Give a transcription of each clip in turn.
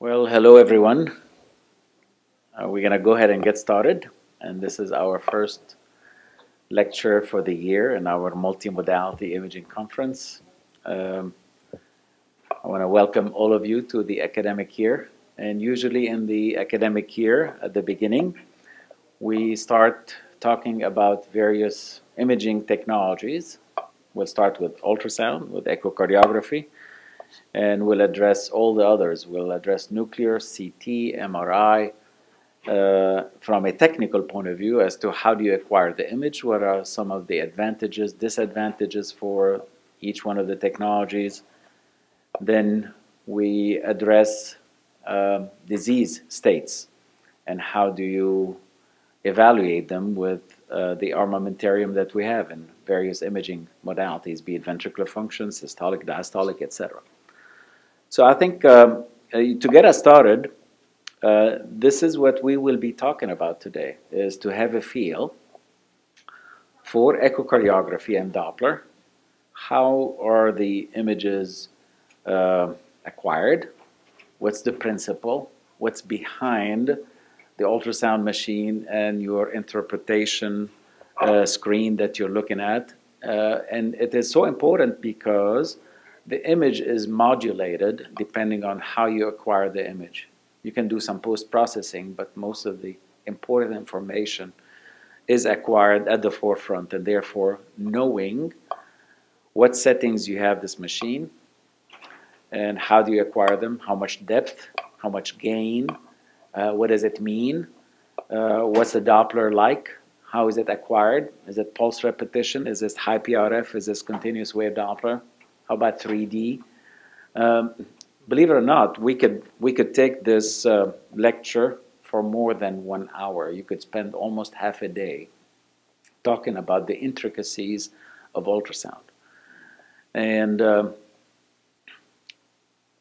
Well, hello everyone. Uh, we're going to go ahead and get started. And this is our first lecture for the year in our multimodality imaging conference. Um, I want to welcome all of you to the academic year. And usually in the academic year, at the beginning, we start talking about various imaging technologies. We'll start with ultrasound, with echocardiography, and we'll address all the others. We'll address nuclear, CT, MRI, uh, from a technical point of view as to how do you acquire the image, what are some of the advantages, disadvantages for each one of the technologies. Then we address uh, disease states and how do you evaluate them with uh, the armamentarium that we have in various imaging modalities, be it ventricular function, systolic, diastolic, etc. So I think um, uh, to get us started, uh, this is what we will be talking about today, is to have a feel for echocardiography and Doppler. How are the images uh, acquired? What's the principle? What's behind the ultrasound machine and your interpretation uh, screen that you're looking at? Uh, and it is so important because the image is modulated depending on how you acquire the image. You can do some post-processing, but most of the important information is acquired at the forefront, and therefore knowing what settings you have this machine and how do you acquire them, how much depth, how much gain, uh, what does it mean, uh, what's the Doppler like, how is it acquired, is it pulse repetition, is this high PRF, is this continuous wave Doppler, how about 3D? Um, believe it or not, we could, we could take this uh, lecture for more than one hour. You could spend almost half a day talking about the intricacies of ultrasound. And uh,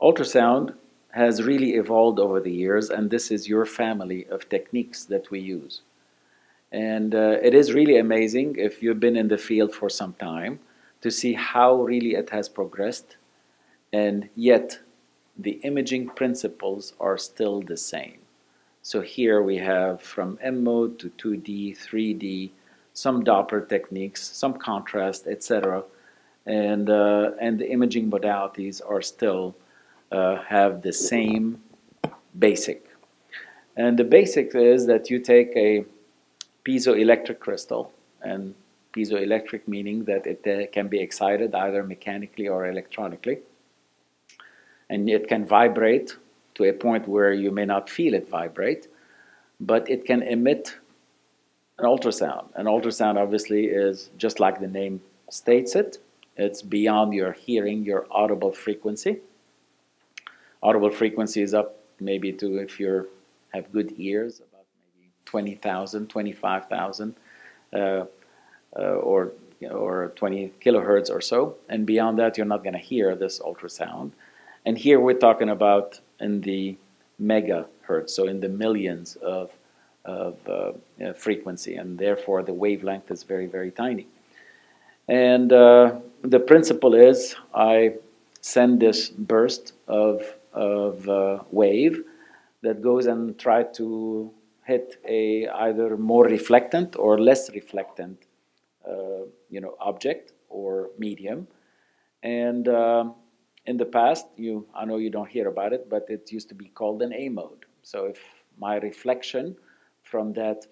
ultrasound has really evolved over the years, and this is your family of techniques that we use. And uh, it is really amazing if you've been in the field for some time to see how really it has progressed, and yet the imaging principles are still the same. So here we have from M mode to 2D, 3D, some Doppler techniques, some contrast, etc. And, uh, and the imaging modalities are still uh, have the same basic. And the basic is that you take a piezoelectric crystal and piezoelectric, meaning that it uh, can be excited either mechanically or electronically. And it can vibrate to a point where you may not feel it vibrate, but it can emit an ultrasound. An ultrasound obviously is just like the name states it, it's beyond your hearing, your audible frequency. Audible frequency is up maybe to, if you have good ears, about maybe 20,000, 25,000. Uh, or you know, or 20 kilohertz or so, and beyond that you're not going to hear this ultrasound. And here we're talking about in the megahertz, so in the millions of, of uh, frequency, and therefore the wavelength is very, very tiny. And uh, the principle is I send this burst of, of uh, wave that goes and try to hit a either more reflectant or less reflectant uh, you know, object or medium. And um, in the past, you, I know you don't hear about it, but it used to be called an A mode. So if my reflection from that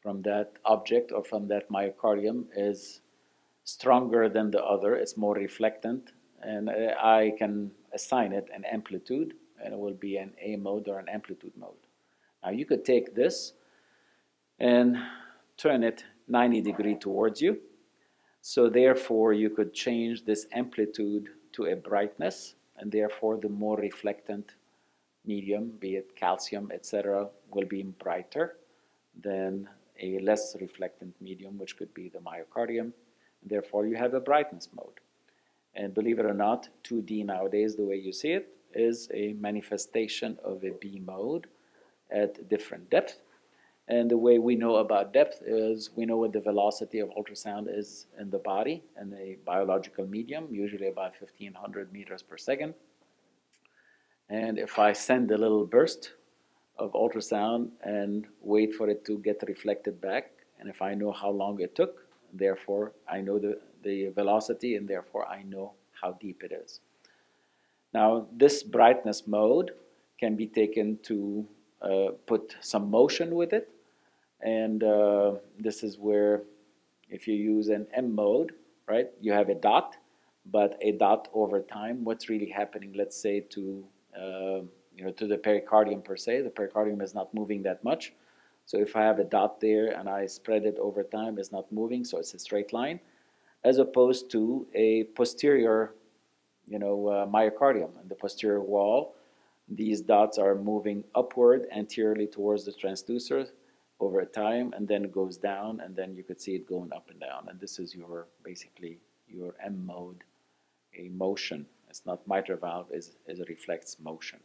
from that object or from that myocardium is stronger than the other, it's more reflectant, and uh, I can assign it an amplitude, and it will be an A mode or an amplitude mode. Now you could take this and turn it 90 degree towards you. So therefore you could change this amplitude to a brightness and therefore the more reflectant medium, be it calcium, etc., will be brighter than a less reflectant medium, which could be the myocardium. And therefore, you have a brightness mode. And believe it or not, 2D nowadays, the way you see it, is a manifestation of a B mode at different depth. And the way we know about depth is we know what the velocity of ultrasound is in the body in a biological medium, usually about 1500 meters per second. And if I send a little burst of ultrasound and wait for it to get reflected back, and if I know how long it took, therefore I know the, the velocity and therefore I know how deep it is. Now this brightness mode can be taken to uh, put some motion with it and uh, this is where if you use an M mode, right, you have a dot, but a dot over time, what's really happening, let's say to, uh, you know, to the pericardium per se, the pericardium is not moving that much. So if I have a dot there and I spread it over time, it's not moving, so it's a straight line, as opposed to a posterior, you know, uh, myocardium, and the posterior wall, these dots are moving upward anteriorly towards the transducer, over a time and then it goes down and then you could see it going up and down. And this is your basically your M mode a motion. It's not mitral valve is is a reflex motion.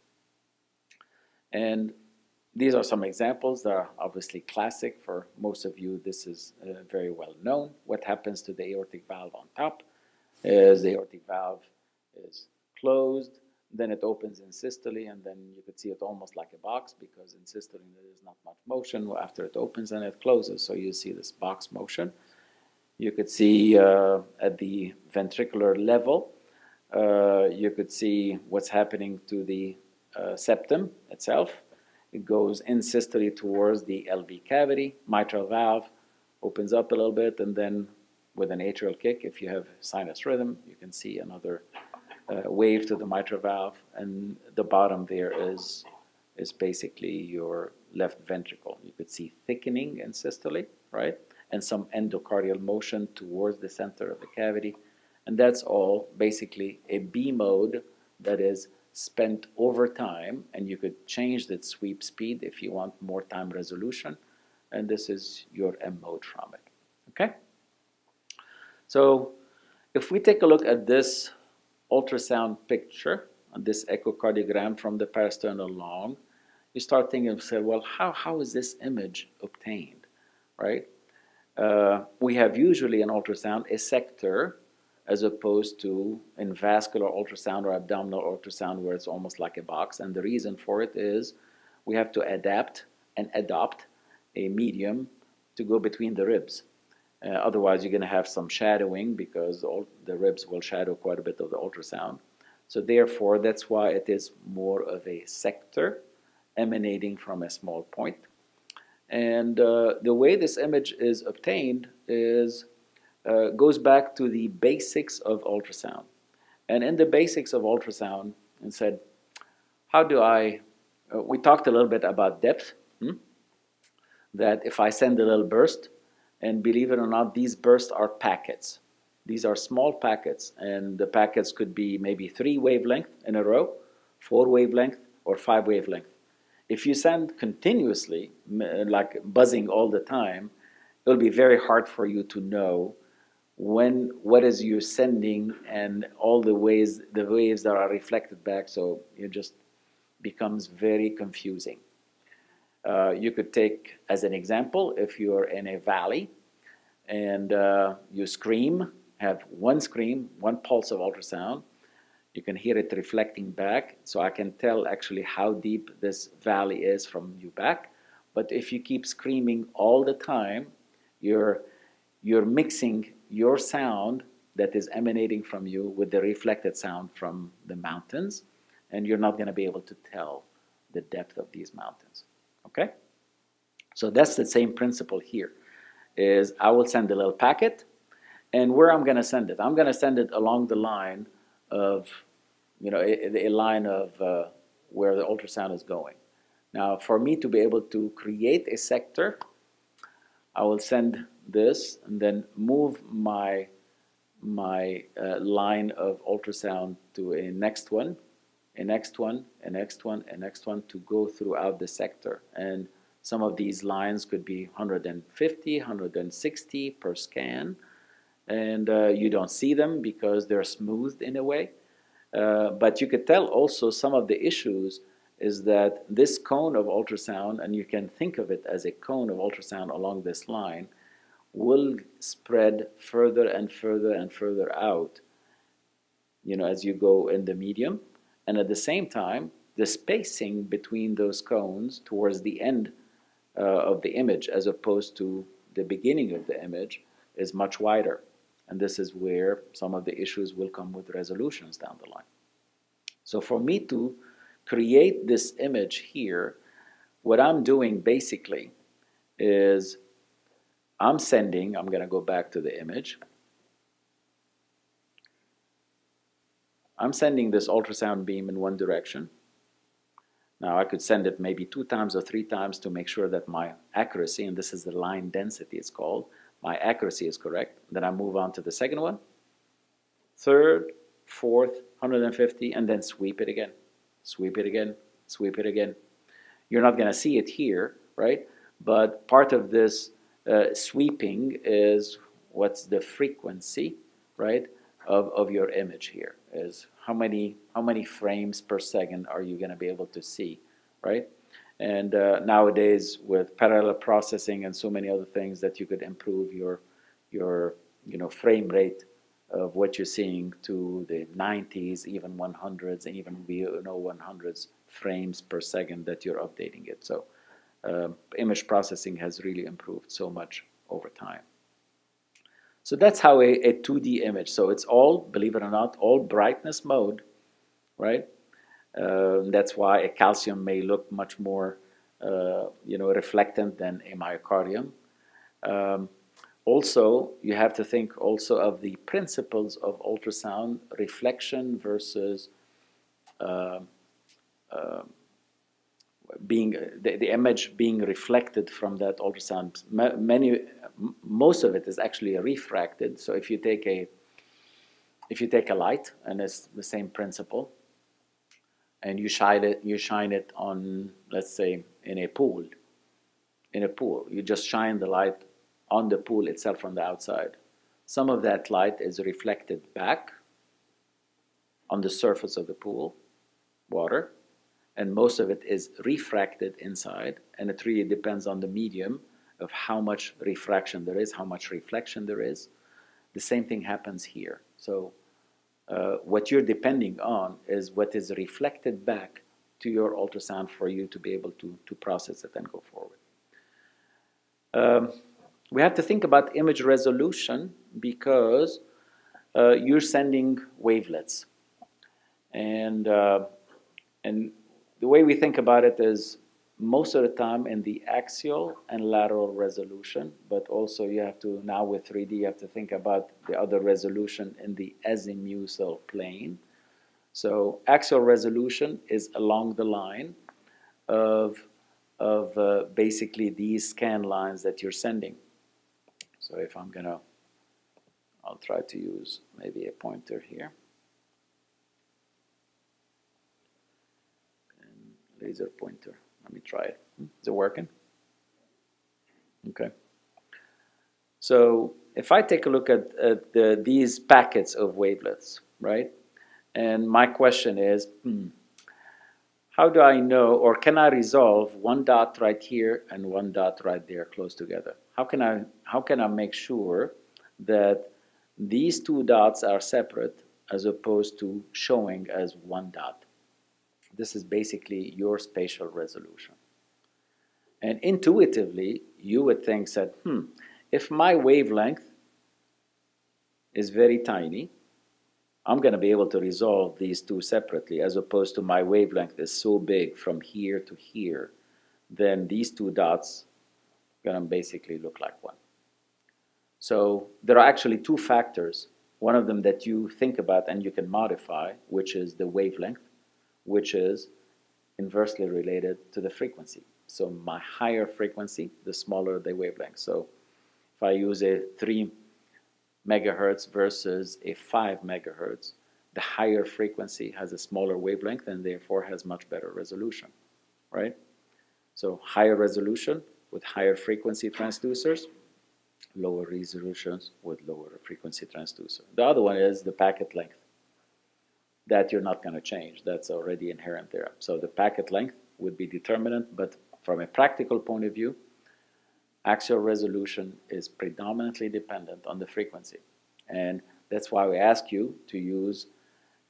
And these are some examples that are obviously classic for most of you. This is uh, very well known. What happens to the aortic valve on top is the aortic valve is closed then it opens in systole, and then you could see it almost like a box because in systole there is not much motion after it opens and it closes. So you see this box motion. You could see uh, at the ventricular level, uh, you could see what's happening to the uh, septum itself. It goes in systole towards the LV cavity, mitral valve opens up a little bit, and then with an atrial kick, if you have sinus rhythm, you can see another Uh, wave to the mitral valve, and the bottom there is is basically your left ventricle. You could see thickening in systole, right, and some endocardial motion towards the center of the cavity, and that's all basically a B mode that is spent over time, and you could change that sweep speed if you want more time resolution, and this is your M mode from it. Okay. So if we take a look at this ultrasound picture, on this echocardiogram from the parasternal long, you start thinking, say, well, how, how is this image obtained, right? Uh, we have usually an ultrasound, a sector, as opposed to in vascular ultrasound or abdominal ultrasound where it's almost like a box. And the reason for it is we have to adapt and adopt a medium to go between the ribs. Uh, otherwise, you're going to have some shadowing because all the ribs will shadow quite a bit of the ultrasound. So therefore, that's why it is more of a sector emanating from a small point. And uh, the way this image is obtained is uh, goes back to the basics of ultrasound. And in the basics of ultrasound, and said, how do I? Uh, we talked a little bit about depth. Hmm? That if I send a little burst, and believe it or not, these bursts are packets. These are small packets, and the packets could be maybe three wavelength in a row, four wavelength, or five wavelength. If you send continuously, like buzzing all the time, it'll be very hard for you to know when what is you sending and all the ways the waves that are reflected back so it just becomes very confusing uh, you could take as an example if you're in a valley and uh, you scream, have one scream, one pulse of ultrasound. You can hear it reflecting back, so I can tell actually how deep this valley is from you back. But if you keep screaming all the time, you're, you're mixing your sound that is emanating from you with the reflected sound from the mountains, and you're not going to be able to tell the depth of these mountains. Okay? So that's the same principle here. Is I will send a little packet, and where I'm going to send it, I'm going to send it along the line of, you know, a, a line of uh, where the ultrasound is going. Now, for me to be able to create a sector, I will send this and then move my my uh, line of ultrasound to a next one a next one, a next one, a next one to go throughout the sector. And some of these lines could be 150, 160 per scan. And uh, you don't see them because they're smoothed in a way. Uh, but you could tell also some of the issues is that this cone of ultrasound, and you can think of it as a cone of ultrasound along this line, will spread further and further and further out, you know, as you go in the medium and at the same time, the spacing between those cones towards the end uh, of the image as opposed to the beginning of the image is much wider. And this is where some of the issues will come with resolutions down the line. So for me to create this image here, what I'm doing basically is I'm sending, I'm going to go back to the image. I'm sending this ultrasound beam in one direction. Now I could send it maybe two times or three times to make sure that my accuracy, and this is the line density it's called, my accuracy is correct. Then I move on to the second one, third, fourth, 150, and then sweep it again. Sweep it again, sweep it again. You're not going to see it here, right? But part of this uh, sweeping is what's the frequency, right, of, of your image here, is how many, how many frames per second are you going to be able to see, right? And uh, nowadays, with parallel processing and so many other things, that you could improve your your you know frame rate of what you're seeing to the 90s, even 100s, and even we know 100s frames per second that you're updating it. So, uh, image processing has really improved so much over time. So that's how a, a 2D image. So it's all, believe it or not, all brightness mode, right? Uh, that's why a calcium may look much more, uh, you know, reflectant than a myocardium. Um, also, you have to think also of the principles of ultrasound reflection versus uh, being the, the, image being reflected from that ultrasound. Many, most of it is actually refracted. So if you take a if you take a light and it's the same principle, and you shine it you shine it on let's say in a pool in a pool you just shine the light on the pool itself from the outside some of that light is reflected back on the surface of the pool water and most of it is refracted inside and it really depends on the medium of how much refraction there is how much reflection there is the same thing happens here so uh, what you're depending on is what is reflected back to your ultrasound for you to be able to, to process it and go forward. Um, we have to think about image resolution because uh, you're sending wavelets. And, uh, and the way we think about it is most of the time in the axial and lateral resolution, but also you have to, now with 3D, you have to think about the other resolution in the azimuthal plane. So axial resolution is along the line of, of uh, basically these scan lines that you're sending. So if I'm gonna, I'll try to use maybe a pointer here. Laser pointer. Let me try it. Is it working? Okay. So if I take a look at, at the, these packets of wavelets, right? And my question is, hmm, how do I know or can I resolve one dot right here and one dot right there close together? How can I, how can I make sure that these two dots are separate as opposed to showing as one dot? This is basically your spatial resolution. And intuitively, you would think that, hmm, if my wavelength is very tiny, I'm going to be able to resolve these two separately as opposed to my wavelength is so big from here to here, then these two dots are going to basically look like one. So there are actually two factors. One of them that you think about and you can modify, which is the wavelength, which is inversely related to the frequency. So my higher frequency, the smaller the wavelength. So if I use a 3 megahertz versus a 5 megahertz, the higher frequency has a smaller wavelength and therefore has much better resolution, right? So higher resolution with higher frequency transducers, lower resolutions with lower frequency transducer. The other one is the packet length that you're not going to change. That's already inherent there. So the packet length would be determinant, but from a practical point of view, axial resolution is predominantly dependent on the frequency. And that's why we ask you to use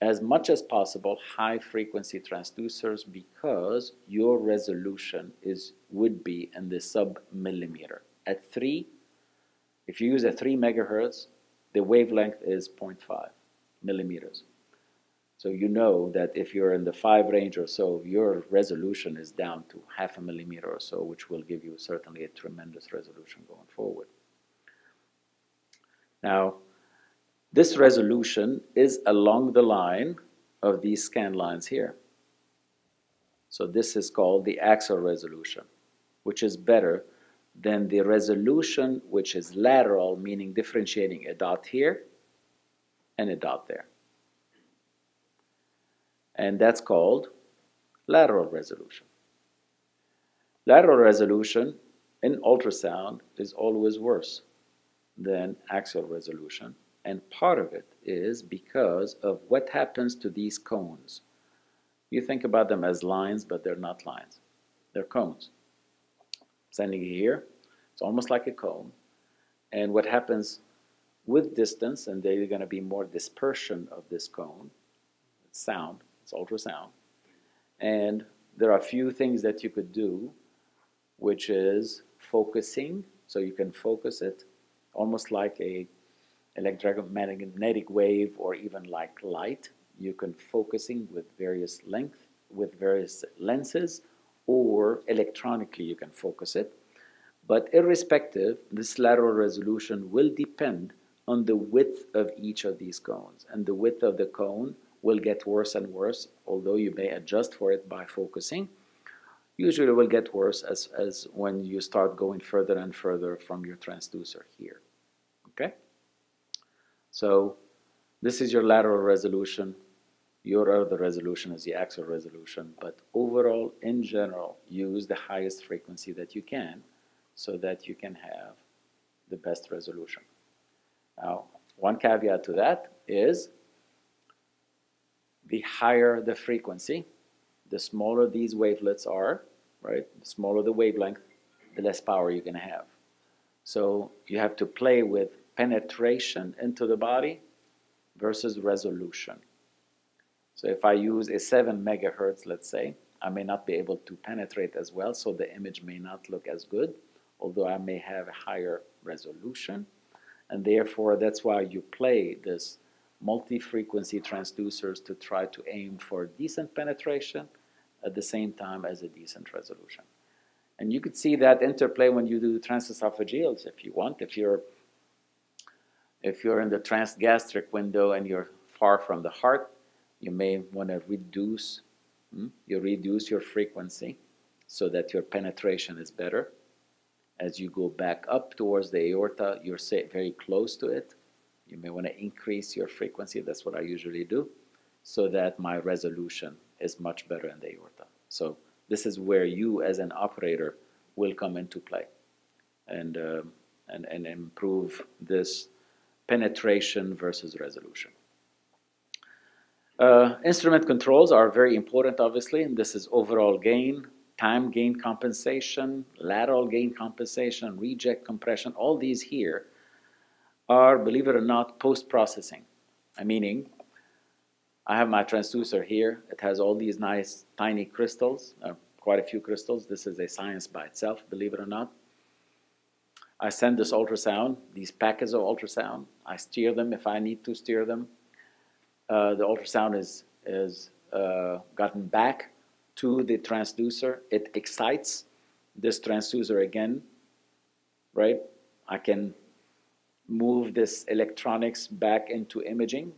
as much as possible high frequency transducers because your resolution is would be in the sub millimeter. At 3, if you use a 3 megahertz, the wavelength is 0.5 millimeters. So you know that if you're in the 5 range or so, your resolution is down to half a millimeter or so, which will give you certainly a tremendous resolution going forward. Now, this resolution is along the line of these scan lines here. So this is called the axial resolution, which is better than the resolution which is lateral, meaning differentiating a dot here and a dot there. And that's called lateral resolution. Lateral resolution in ultrasound is always worse than axial resolution and part of it is because of what happens to these cones. You think about them as lines, but they're not lines. They're cones. Sending it here, it's almost like a cone. And what happens with distance, and there's going to be more dispersion of this cone, sound, it's ultrasound. And there are a few things that you could do, which is focusing, so you can focus it, almost like a electromagnetic wave or even like light. You can focusing with various length, with various lenses, or electronically you can focus it. But irrespective, this lateral resolution will depend on the width of each of these cones. And the width of the cone will get worse and worse, although you may adjust for it by focusing. Usually it will get worse as, as when you start going further and further from your transducer here. Okay? So this is your lateral resolution. Your other resolution is the axial resolution. But overall, in general, use the highest frequency that you can so that you can have the best resolution. Now, one caveat to that is the higher the frequency, the smaller these wavelets are, right? The smaller the wavelength, the less power you can have. So you have to play with penetration into the body versus resolution. So if I use a 7 megahertz, let's say, I may not be able to penetrate as well, so the image may not look as good, although I may have a higher resolution. And therefore, that's why you play this multi-frequency transducers to try to aim for decent penetration at the same time as a decent resolution. And you could see that interplay when you do transesophageals if you want. If you're if you're in the transgastric window and you're far from the heart, you may want to reduce, hmm? you reduce your frequency so that your penetration is better. As you go back up towards the aorta, you're very close to it. You may want to increase your frequency, that's what I usually do, so that my resolution is much better in the aorta. So this is where you as an operator will come into play and, uh, and, and improve this penetration versus resolution. Uh, instrument controls are very important, obviously, and this is overall gain, time gain compensation, lateral gain compensation, reject compression. All these here are, believe it or not, post-processing. Meaning, I have my transducer here. It has all these nice tiny crystals, uh, quite a few crystals. This is a science by itself, believe it or not. I send this ultrasound, these packets of ultrasound. I steer them if I need to steer them. Uh, the ultrasound is, is uh, gotten back to the transducer. It excites this transducer again, right? I can move this electronics back into imaging.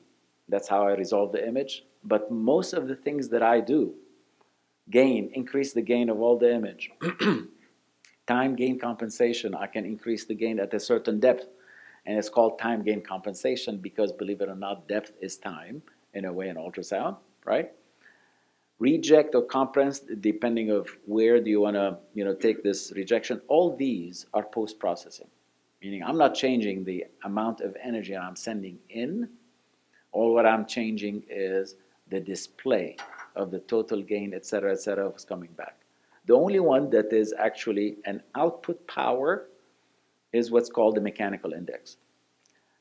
That's how I resolve the image. But most of the things that I do, gain, increase the gain of all the image. time gain compensation, I can increase the gain at a certain depth. And it's called time gain compensation because, believe it or not, depth is time in a way in ultrasound, right? Reject or compress, depending of where do you want to you know, take this rejection. All these are post-processing, meaning I'm not changing the amount of energy I'm sending in. All what I'm changing is the display of the total gain, etc., etc., was coming back. The only one that is actually an output power is what's called the mechanical index.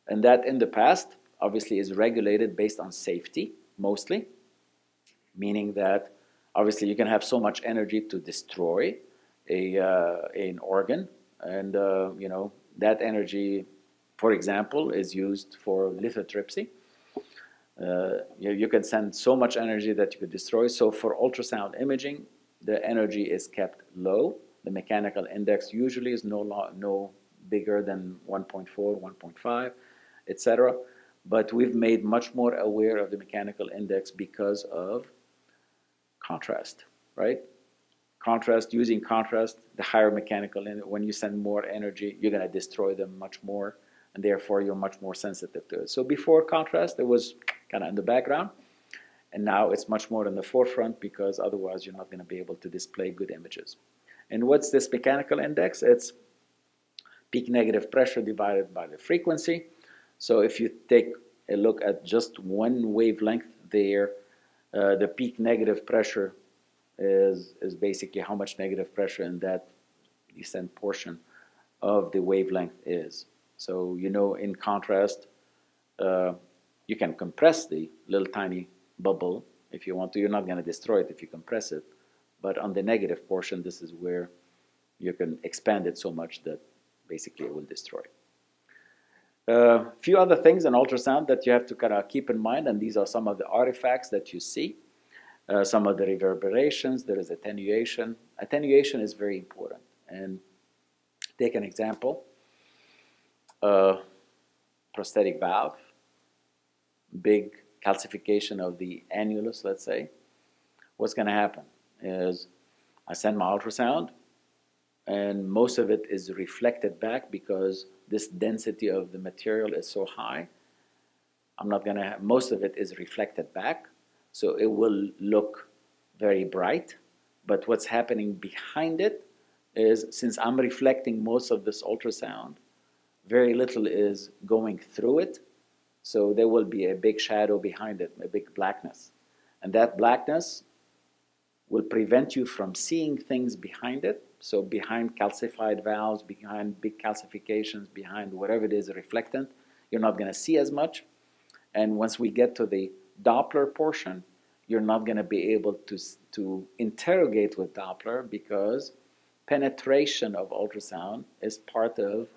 And that in the past, obviously, is regulated based on safety. mostly, meaning that obviously you can have so much energy to destroy a, uh, an organ, and uh, you know that energy, for example, is used for lithotripsy. Uh, you, you can send so much energy that you could destroy. So for ultrasound imaging, the energy is kept low. The mechanical index usually is no, no bigger than 1.4, 1.5, etc. But we've made much more aware of the mechanical index because of contrast, right? Contrast, using contrast, the higher mechanical when you send more energy, you're going to destroy them much more, and therefore you're much more sensitive to it. So before contrast, it was kind of in the background, and now it's much more in the forefront because otherwise you're not going to be able to display good images. And what's this mechanical index? It's peak negative pressure divided by the frequency. So if you take a look at just one wavelength there, uh, the peak negative pressure is, is basically how much negative pressure in that descent portion of the wavelength is. So you know, in contrast, uh, you can compress the little tiny bubble if you want to. You're not going to destroy it if you compress it. But on the negative portion, this is where you can expand it so much that basically it will destroy. A uh, few other things in ultrasound that you have to kind of keep in mind, and these are some of the artifacts that you see. Uh, some of the reverberations, there is attenuation. Attenuation is very important. And take an example. Uh, prosthetic valve, big calcification of the annulus, let's say. What's going to happen is I send my ultrasound, and most of it is reflected back because this density of the material is so high. I'm not going to have, most of it is reflected back, so it will look very bright. But what's happening behind it is since I'm reflecting most of this ultrasound, very little is going through it, so there will be a big shadow behind it, a big blackness. And that blackness will prevent you from seeing things behind it. So behind calcified valves, behind big calcifications, behind whatever it is reflectant, you're not going to see as much. And once we get to the Doppler portion, you're not going to be able to, to interrogate with Doppler because penetration of ultrasound is part of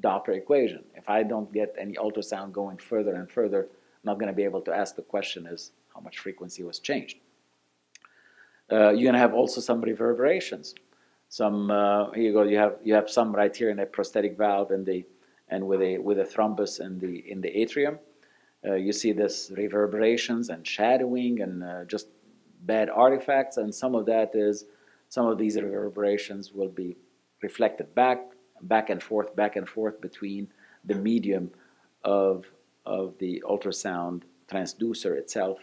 Doppler equation. If I don't get any ultrasound going further and further, I'm not going to be able to ask the question is how much frequency was changed. Uh, you're going to have also some reverberations. Some uh, here you go. You have you have some right here in a prosthetic valve and the and with a with a thrombus in the in the atrium. Uh, you see this reverberations and shadowing and uh, just bad artifacts. And some of that is some of these reverberations will be reflected back back and forth, back and forth between the medium of, of the ultrasound transducer itself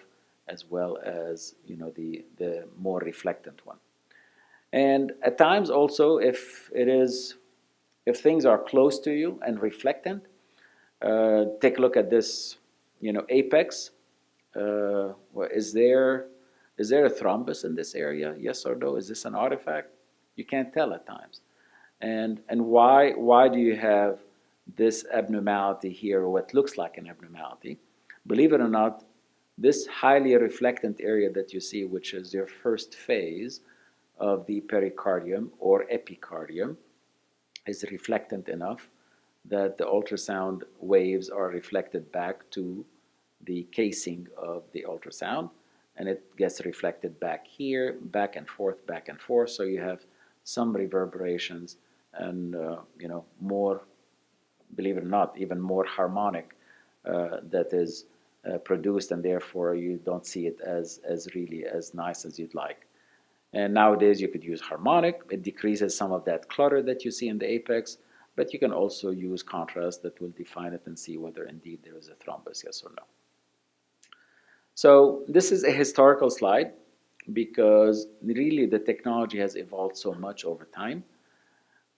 as well as you know the, the more reflectant one. And at times also if it is if things are close to you and reflectant, uh, take a look at this you know apex. Uh, is there is there a thrombus in this area? Yes or no? Is this an artifact? You can't tell at times. And, and why, why do you have this abnormality here, or what looks like an abnormality? Believe it or not, this highly reflectant area that you see, which is your first phase of the pericardium or epicardium, is reflectant enough that the ultrasound waves are reflected back to the casing of the ultrasound and it gets reflected back here, back and forth, back and forth. So you have some reverberations and uh, you know more, believe it or not, even more harmonic uh, that is uh, produced, and therefore you don't see it as as really as nice as you'd like. And nowadays you could use harmonic; it decreases some of that clutter that you see in the apex. But you can also use contrast that will define it and see whether indeed there is a thrombus, yes or no. So this is a historical slide because really the technology has evolved so much over time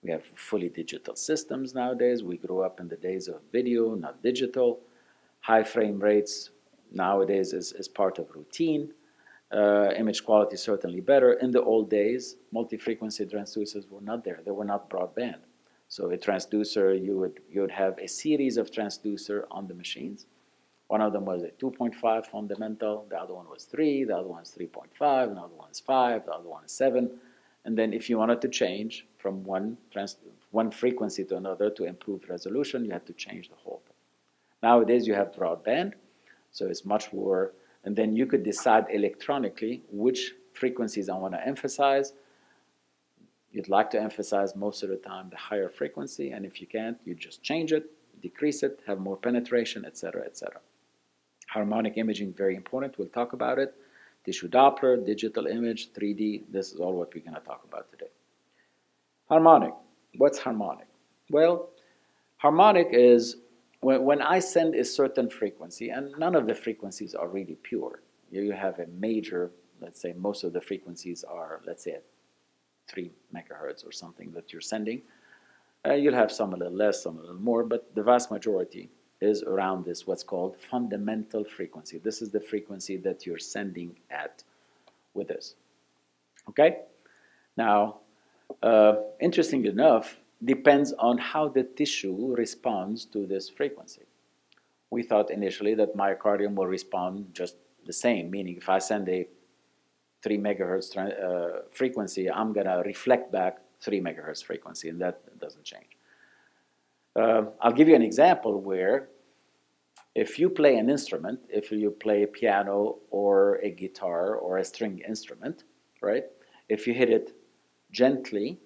we have fully digital systems nowadays. We grew up in the days of video, not digital. High frame rates nowadays is, is part of routine. Uh, image quality certainly better. In the old days, multi-frequency transducers were not there. They were not broadband. So a transducer, you would, you would have a series of transducer on the machines. One of them was a 2.5 fundamental, the other one was 3, the other one is 3.5, another one is 5, the other one is 7. And then if you wanted to change from one, trans one frequency to another to improve resolution, you had to change the whole thing. Nowadays you have broadband, so it's much more, and then you could decide electronically which frequencies I want to emphasize. You'd like to emphasize most of the time the higher frequency, and if you can't, you just change it, decrease it, have more penetration, etc., etc. Harmonic imaging, very important. We'll talk about it. Tissue Doppler, digital image, 3D. This is all what we're going to talk about today. Harmonic. What's harmonic? Well, harmonic is when, when I send a certain frequency, and none of the frequencies are really pure. You have a major, let's say most of the frequencies are, let's say, 3 megahertz or something that you're sending. Uh, you'll have some a little less, some a little more, but the vast majority is around this, what's called fundamental frequency. This is the frequency that you're sending at with this. Okay? Now, uh, interesting enough, depends on how the tissue responds to this frequency. We thought initially that myocardium will respond just the same, meaning if I send a 3 megahertz uh, frequency, I'm going to reflect back 3 megahertz frequency, and that doesn't change. Uh, I'll give you an example where if you play an instrument, if you play a piano or a guitar or a string instrument, right? If you hit it gently,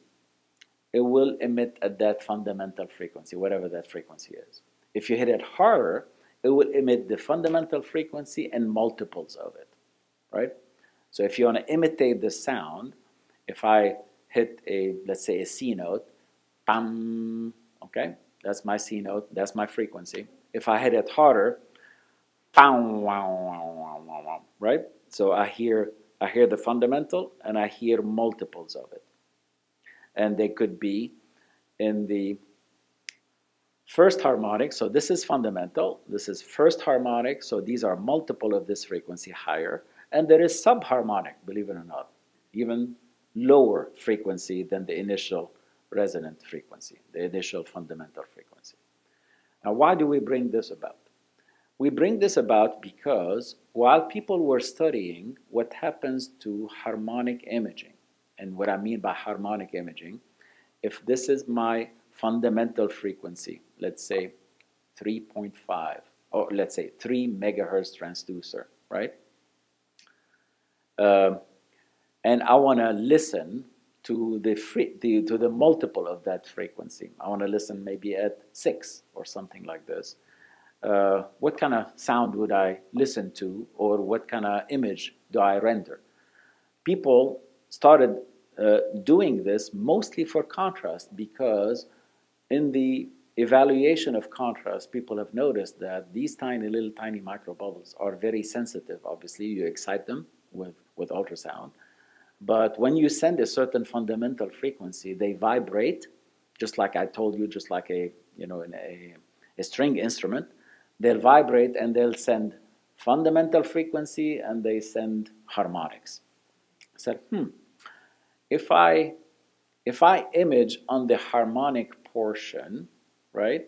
it will emit at that fundamental frequency, whatever that frequency is. If you hit it harder, it will emit the fundamental frequency and multiples of it, right? So if you want to imitate the sound, if I hit a, let's say a C note, bam, okay, that's my C note, that's my frequency. If I hit it harder, right? So I hear, I hear the fundamental and I hear multiples of it and they could be in the first harmonic. So this is fundamental. This is first harmonic. So these are multiple of this frequency higher. And there is subharmonic, believe it or not, even lower frequency than the initial resonant frequency, the initial fundamental frequency. Now, why do we bring this about? We bring this about because while people were studying what happens to harmonic imaging, and what I mean by harmonic imaging, if this is my fundamental frequency, let's say 3.5, or let's say 3 megahertz transducer, right? Uh, and I want to listen to the, the, to the multiple of that frequency. I want to listen maybe at 6 or something like this. Uh, what kind of sound would I listen to or what kind of image do I render? People started uh, doing this mostly for contrast because in the evaluation of contrast, people have noticed that these tiny, little tiny microbubbles are very sensitive. Obviously, you excite them with, with ultrasound. But when you send a certain fundamental frequency, they vibrate, just like I told you, just like a, you know, a, a string instrument. They'll vibrate and they'll send fundamental frequency and they send harmonics. I said, hmm, if I if I image on the harmonic portion, right,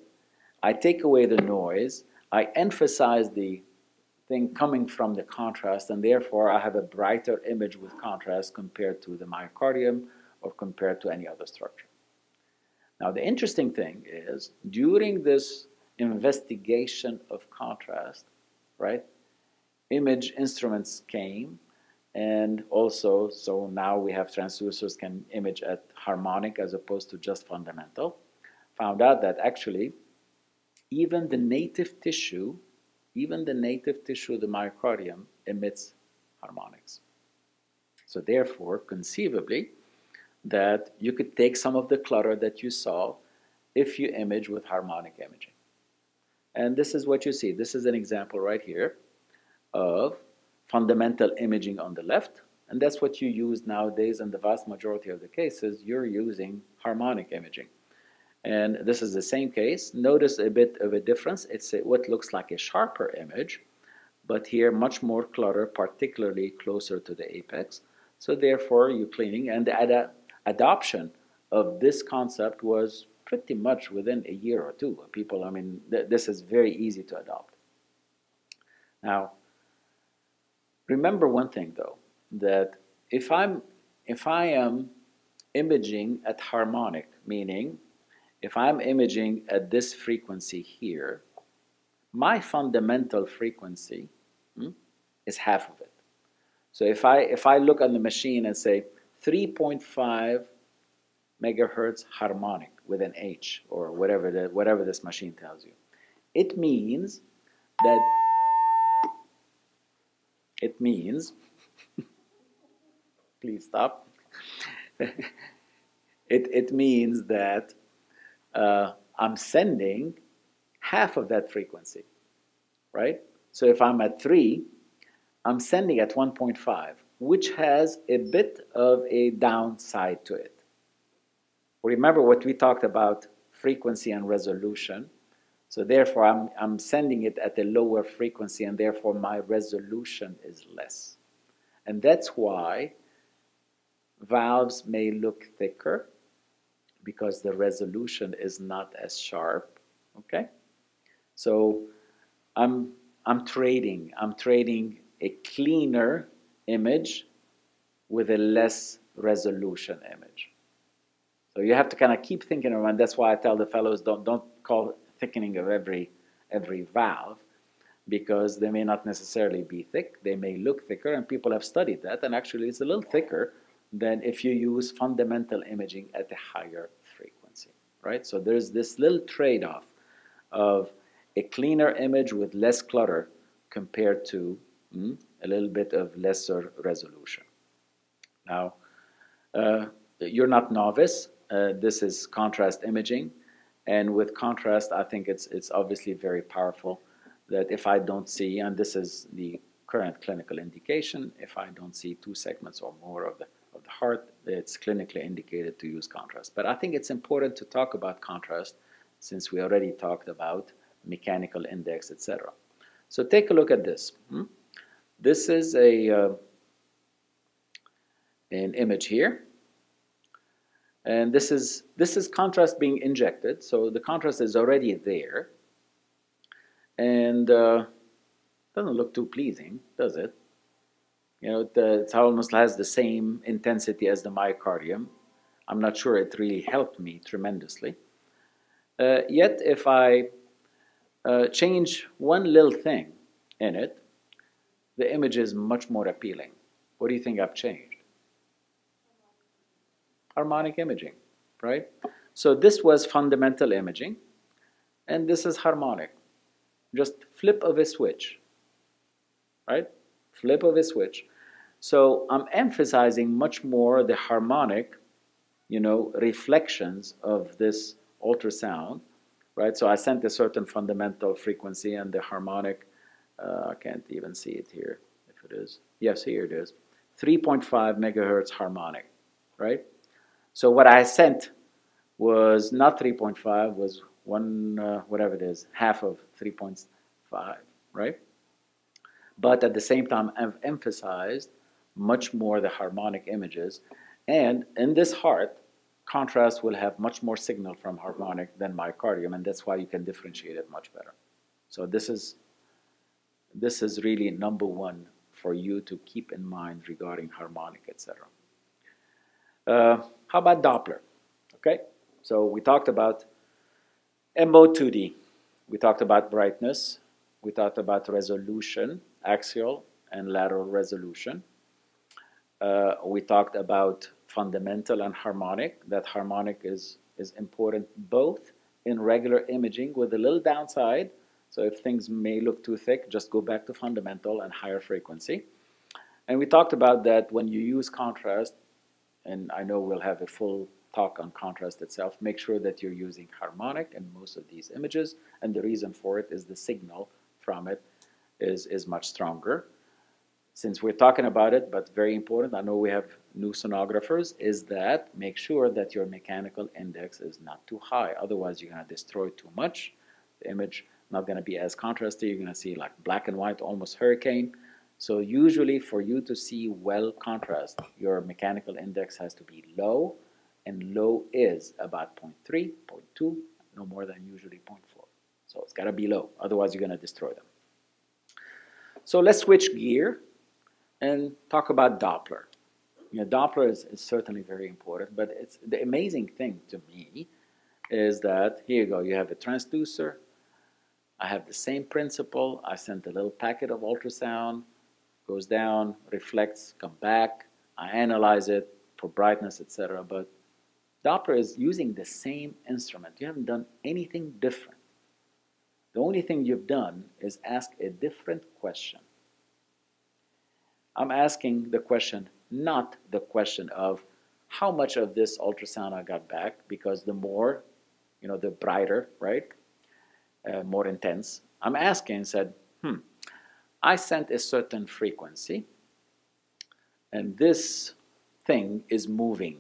I take away the noise, I emphasize the thing coming from the contrast, and therefore I have a brighter image with contrast compared to the myocardium or compared to any other structure. Now, the interesting thing is during this investigation of contrast, right, image instruments came and also, so now we have transducers can image at harmonic as opposed to just fundamental. Found out that actually, even the native tissue, even the native tissue, the myocardium, emits harmonics. So therefore, conceivably, that you could take some of the clutter that you saw if you image with harmonic imaging. And this is what you see. This is an example right here of fundamental imaging on the left, and that's what you use nowadays in the vast majority of the cases, you're using harmonic imaging. And this is the same case. Notice a bit of a difference. It's a, what looks like a sharper image, but here much more clutter, particularly closer to the apex. So therefore, you're cleaning, and the ad adoption of this concept was pretty much within a year or two. People, I mean, th this is very easy to adopt. Now, remember one thing though, that if I'm if I am imaging at harmonic, meaning if I'm imaging at this frequency here, my fundamental frequency hmm, is half of it. So if I if I look on the machine and say 3.5 megahertz harmonic with an H or whatever the, whatever this machine tells you, it means that it means please stop. it, it means that uh, I'm sending half of that frequency, right? So if I'm at 3, I'm sending at 1.5, which has a bit of a downside to it. Remember what we talked about frequency and resolution. So therefore, I'm, I'm sending it at a lower frequency, and therefore my resolution is less. And that's why valves may look thicker because the resolution is not as sharp. Okay? So I'm, I'm trading. I'm trading a cleaner image with a less resolution image. So you have to kind of keep thinking around. That's why I tell the fellows don't don't call thickening of every every valve because they may not necessarily be thick. They may look thicker, and people have studied that, and actually it's a little thicker than if you use fundamental imaging at a higher frequency, right? So there's this little trade-off of a cleaner image with less clutter compared to mm, a little bit of lesser resolution. Now, uh, you're not novice. Uh, this is contrast imaging. And with contrast, I think it's, it's obviously very powerful that if I don't see, and this is the current clinical indication, if I don't see two segments or more of the of the heart, it's clinically indicated to use contrast. But I think it's important to talk about contrast since we already talked about mechanical index, etc. So take a look at this. Hmm? This is a uh, an image here. And this is, this is contrast being injected, so the contrast is already there. And uh, doesn't look too pleasing, does it? You know, uh, it almost has the same intensity as the myocardium. I'm not sure it really helped me tremendously. Uh, yet, if I uh, change one little thing in it, the image is much more appealing. What do you think I've changed? Harmonic imaging, right? So this was fundamental imaging, and this is harmonic. Just flip of a switch, right? Flip of a switch. So I'm emphasizing much more the harmonic, you know, reflections of this ultrasound, right? So I sent a certain fundamental frequency and the harmonic, uh, I can't even see it here if it is. Yes, here it is. 3.5 megahertz harmonic, right? So what I sent was not 3.5, was one, uh, whatever it is, half of 3.5, right? But at the same time, I've emphasized much more the harmonic images. And in this heart, contrast will have much more signal from harmonic than myocardium, and that's why you can differentiate it much better. So this is, this is really number one for you to keep in mind regarding harmonic, etc. Uh, how about Doppler? Okay, so we talked about MO2D. We talked about brightness. We talked about resolution, axial and lateral resolution. Uh, we talked about fundamental and harmonic, that harmonic is, is important both in regular imaging with a little downside. So if things may look too thick, just go back to fundamental and higher frequency. And we talked about that when you use contrast, and I know we'll have a full talk on contrast itself, make sure that you're using harmonic in most of these images. And the reason for it is the signal from it is, is much stronger since we're talking about it, but very important, I know we have new sonographers, is that make sure that your mechanical index is not too high. Otherwise, you're going to destroy too much. The image not going to be as contrasty. You're going to see like black and white, almost hurricane. So usually for you to see well contrast, your mechanical index has to be low, and low is about 0.3, 0.2, no more than usually 0.4. So it's got to be low. Otherwise, you're going to destroy them. So let's switch gear and talk about Doppler. You know, Doppler is, is certainly very important, but it's the amazing thing to me is that here you go, you have a transducer. I have the same principle. I sent a little packet of ultrasound, goes down, reflects, come back. I analyze it for brightness, etc. But Doppler is using the same instrument. You haven't done anything different. The only thing you've done is ask a different question. I'm asking the question, not the question of how much of this ultrasound I got back, because the more, you know, the brighter, right? Uh, more intense. I'm asking said, hmm, I sent a certain frequency, and this thing is moving.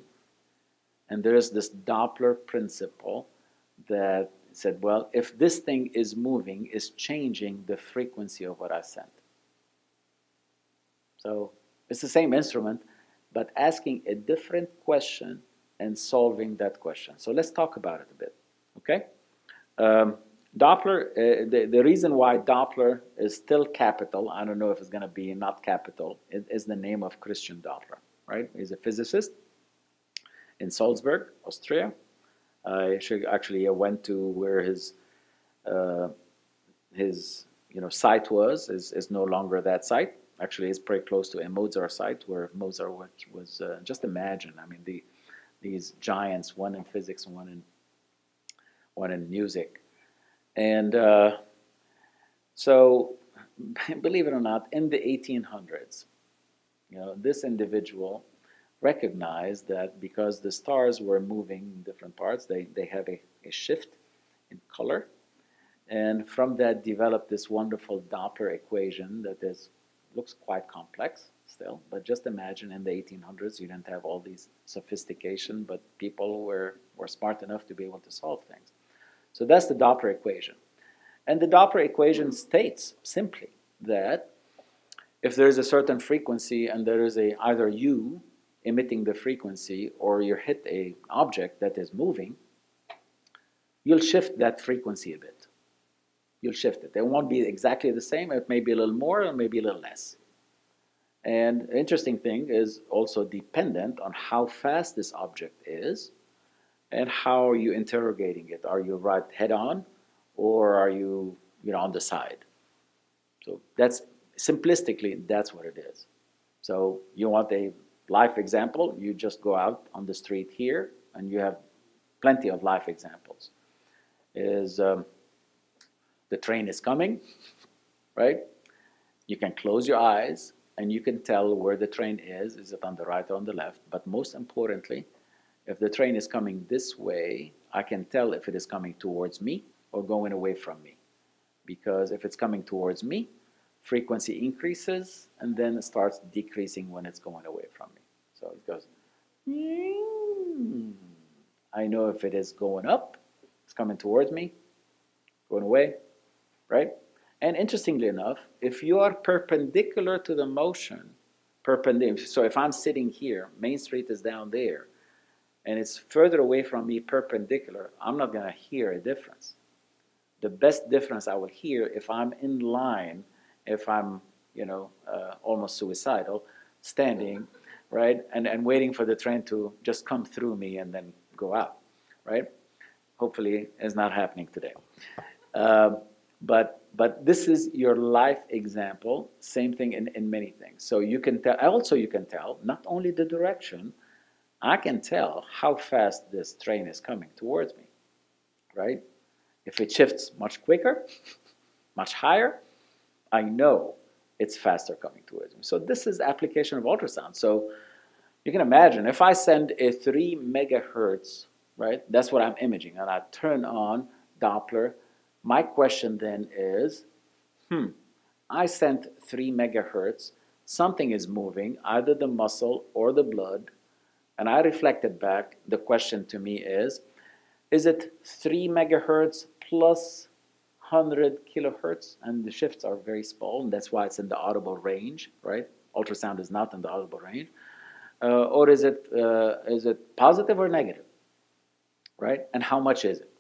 And there is this Doppler principle that said, well, if this thing is moving, is changing the frequency of what I sent. So it's the same instrument, but asking a different question and solving that question. So let's talk about it a bit, okay? Um, Doppler, uh, the, the reason why Doppler is still capital, I don't know if it's going to be not capital, it is the name of Christian Doppler, right? He's a physicist in Salzburg, Austria. I actually went to where his uh, his you know site was is, is no longer that site. Actually, is pretty close to a Mozart site where Mozart was, was uh, just imagine. I mean, the these giants, one in physics one in one in music, and uh, so believe it or not, in the 1800s, you know, this individual recognized that because the stars were moving in different parts, they, they have a, a shift in color. And from that developed this wonderful Doppler equation that is, looks quite complex still. But just imagine in the 1800s, you didn't have all these sophistication, but people were, were smart enough to be able to solve things. So that's the Doppler equation. And the Doppler equation states simply that if there is a certain frequency and there is a either you emitting the frequency or you hit a object that is moving, you'll shift that frequency a bit. You'll shift it. It won't be exactly the same. It may be a little more or maybe a little less. And interesting thing is also dependent on how fast this object is and how are you interrogating it. Are you right head on or are you, you know, on the side? So that's simplistically, that's what it is. So you want a life example, you just go out on the street here and you have plenty of life examples. Is um, the train is coming, right? You can close your eyes and you can tell where the train is. Is it on the right or on the left? But most importantly, if the train is coming this way, I can tell if it is coming towards me or going away from me. Because if it's coming towards me, frequency increases and then it starts decreasing when it's going away from me. So it goes, mm. I know if it is going up, it's coming towards me, going away, right? And interestingly enough, if you are perpendicular to the motion, perpendicular, so if I'm sitting here, Main Street is down there, and it's further away from me perpendicular, I'm not going to hear a difference. The best difference I will hear if I'm in line if I'm, you know, uh, almost suicidal, standing, right, and, and waiting for the train to just come through me and then go out, right? Hopefully, it's not happening today. Uh, but but this is your life example. Same thing in, in many things. So you can tell. Also, you can tell not only the direction. I can tell how fast this train is coming towards me, right? If it shifts much quicker, much higher, I know it's faster coming towards me. So this is application of ultrasound. So you can imagine if I send a 3 megahertz, right, that's what I'm imaging, and I turn on Doppler, my question then is, hmm, I sent 3 megahertz, something is moving, either the muscle or the blood, and I reflected back, the question to me is, is it 3 megahertz plus 100 kilohertz, and the shifts are very small, and that's why it's in the audible range, right? Ultrasound is not in the audible range. Uh, or is it, uh, is it positive or negative, right? And how much is it?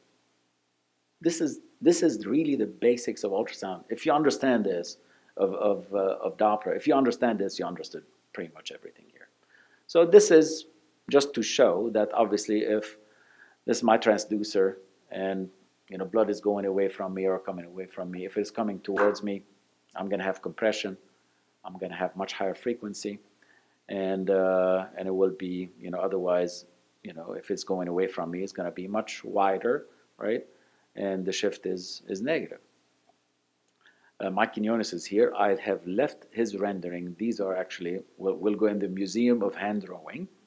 This is, this is really the basics of ultrasound. If you understand this, of, of, uh, of Doppler. If you understand this, you understood pretty much everything here. So this is just to show that obviously if this is my transducer and you know blood is going away from me or coming away from me, if it's coming towards me, I'm going to have compression. I'm going to have much higher frequency, and uh, and it will be you know otherwise you know if it's going away from me, it's going to be much wider, right? And the shift is is negative. Uh, Mike Quinones is here. I have left his rendering. These are actually, we'll, we'll go in the Museum of Hand Drawing.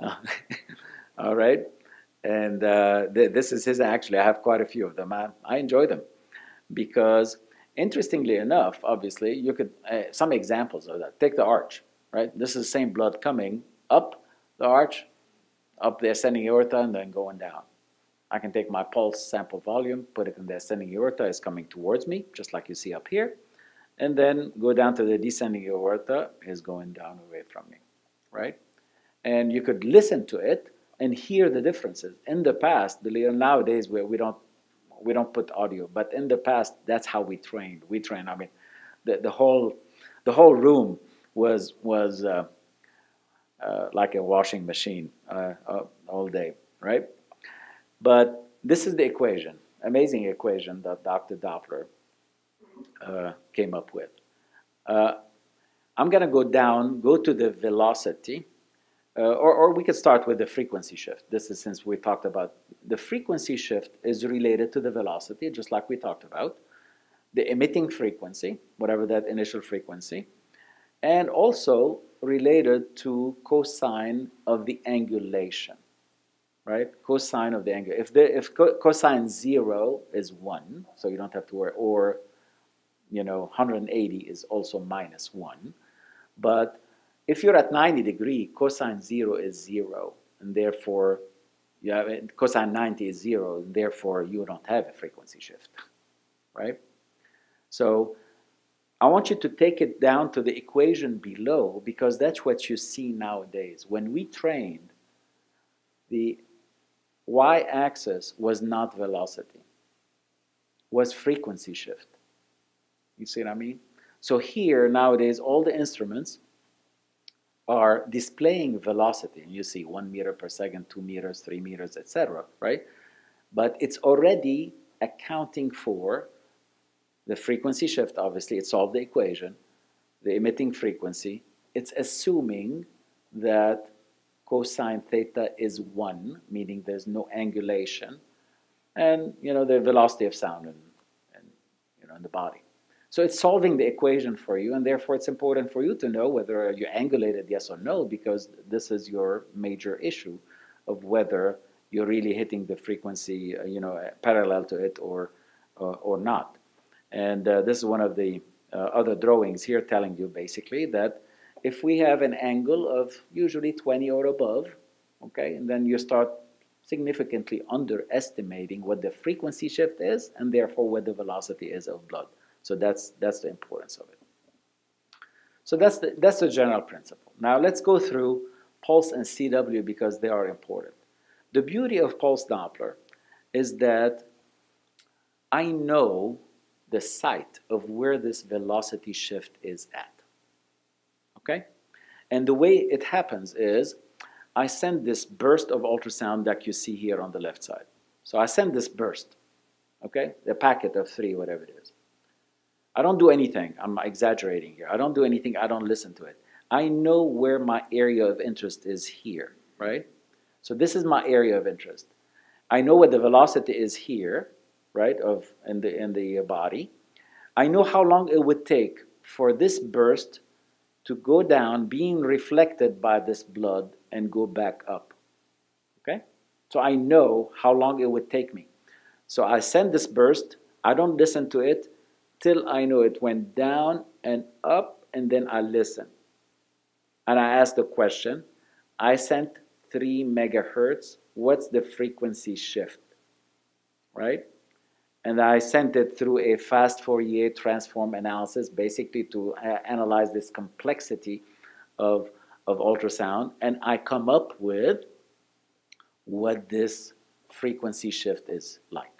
all right. And uh, th this is his actually. I have quite a few of them. I, I enjoy them because, interestingly enough, obviously, you could, uh, some examples of that. Take the arch, right? This is the same blood coming up the arch, up the ascending aorta, and then going down. I can take my pulse sample volume, put it in the ascending aorta, it's coming towards me, just like you see up here, and then go down to the descending aorta, is going down away from me, right? And you could listen to it and hear the differences. In the past, nowadays where we don't we don't put audio, but in the past, that's how we trained. We trained. I mean, the, the whole the whole room was was uh, uh, like a washing machine uh, all day, right? But this is the equation, amazing equation that Dr. Doppler uh, came up with. Uh, I'm going to go down, go to the velocity, uh, or, or we could start with the frequency shift. This is since we talked about the frequency shift is related to the velocity, just like we talked about. The emitting frequency, whatever that initial frequency, and also related to cosine of the angulation right? Cosine of the angle. If the if co cosine zero is one, so you don't have to worry, or you know 180 is also minus one, but if you're at 90 degree, cosine zero is zero, and therefore have cosine 90 is zero, and therefore you don't have a frequency shift, right? So I want you to take it down to the equation below because that's what you see nowadays. When we trained, the y-axis was not velocity, was frequency shift. You see what I mean? So here, nowadays, all the instruments are displaying velocity. And you see 1 meter per second, 2 meters, 3 meters, etc., right? But it's already accounting for the frequency shift, obviously. It solved the equation, the emitting frequency. It's assuming that cosine theta is 1, meaning there's no angulation, and you know the velocity of sound in, in, you know, in the body. So it's solving the equation for you, and therefore it's important for you to know whether you're angulated yes or no, because this is your major issue of whether you're really hitting the frequency, uh, you know, parallel to it or, uh, or not. And uh, this is one of the uh, other drawings here telling you basically that if we have an angle of usually 20 or above, okay, and then you start significantly underestimating what the frequency shift is and therefore what the velocity is of blood. So that's, that's the importance of it. So that's the, that's the general principle. Now let's go through pulse and CW because they are important. The beauty of pulse Doppler is that I know the site of where this velocity shift is at okay? And the way it happens is I send this burst of ultrasound that you see here on the left side. So I send this burst, okay? The packet of three, whatever it is. I don't do anything. I'm exaggerating here. I don't do anything. I don't listen to it. I know where my area of interest is here, right? So this is my area of interest. I know what the velocity is here, right, of in the in the body. I know how long it would take for this burst to go down, being reflected by this blood, and go back up. Okay? So I know how long it would take me. So I send this burst, I don't listen to it till I know it went down and up, and then I listen. And I ask the question I sent 3 megahertz, what's the frequency shift? Right? And I sent it through a fast Fourier transform analysis, basically to uh, analyze this complexity of, of ultrasound, and I come up with what this frequency shift is like.